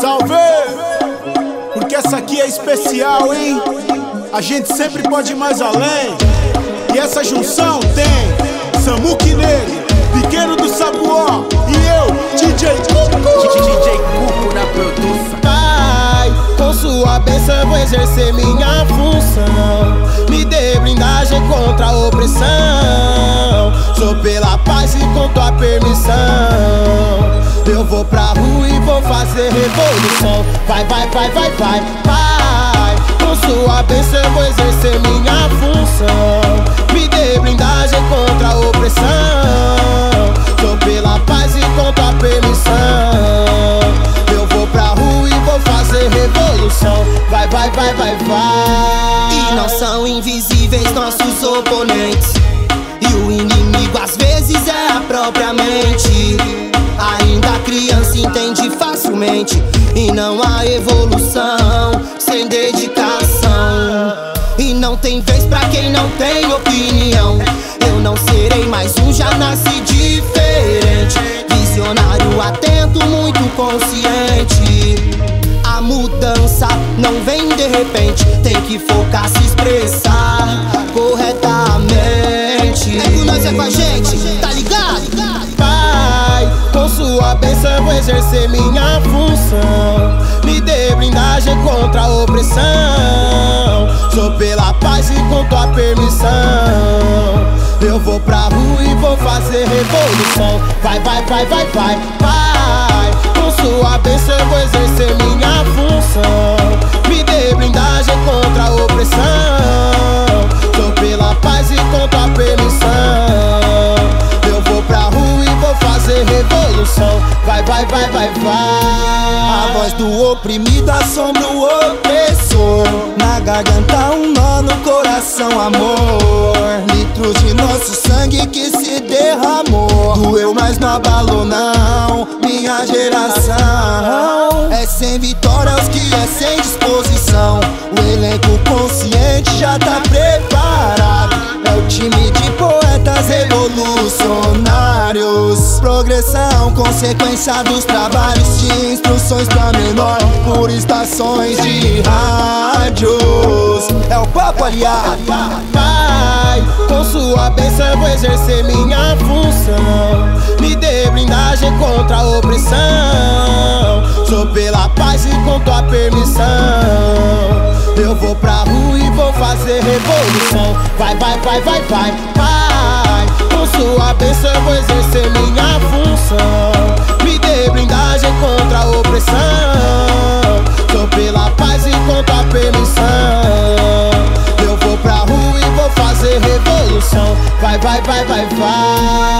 Salve! Porque essa aqui é especial, hein? A gente sempre pode ir mais além. E essa junção tem Samuque Negro, Pequeno do Sabuó e eu, DJ Cuco. DJ Cuco na produção. Pai, com sua bênção vou exercer minha função. Me dê blindagem contra a opressão. Sou pela paz e com tua permissão. Eu vou pra rua e vou fazer revolução. Vai, vai, vai, vai, vai, pai. Com sua bênção eu vou exercer minha função. Me dê blindagem contra a opressão. Sou pela paz e com tua permissão. Eu vou pra rua e vou fazer revolução. Vai, vai, vai, vai, vai. E não são invisíveis nossos oponentes. Entende facilmente. E não há evolução sem dedicação. E não tem vez pra quem não tem opinião. Eu não serei mais um, já nasci diferente. Exercer minha função. Me dê blindagem contra a opressão. Sou pela paz e com tua permissão. Eu vou pra rua e vou fazer revolução. Vai, vai, vai, vai, vai, vai. Com sua bênção eu vou exercer minha Vai, vai, vai, vai. A voz do oprimido assombra o opressor. Na garganta um nó no coração, amor. Litros de nosso sangue que se derramou. Doeu, mas não abalou, não. Minha geração é sem vitória, os que é sem disposição. O elenco consciente já tá preparado. É o time de poetas revolucionários. Progressão, consequência dos trabalhos de instruções pra menor por estações de rádios. É o papo aliado. Pai, com sua bênção vou exercer minha função. Me dê blindagem contra a opressão. Sou pela paz e com tua permissão. Eu vou pra rua e vou fazer revolução. Vai, vai, vai, vai, vai, vai. Com sua bênção eu vou exercer minha função. Me dê blindagem contra a opressão. Tô pela paz e com tua permissão. Eu vou pra rua e vou fazer revolução. Vai, vai, vai, vai, vai.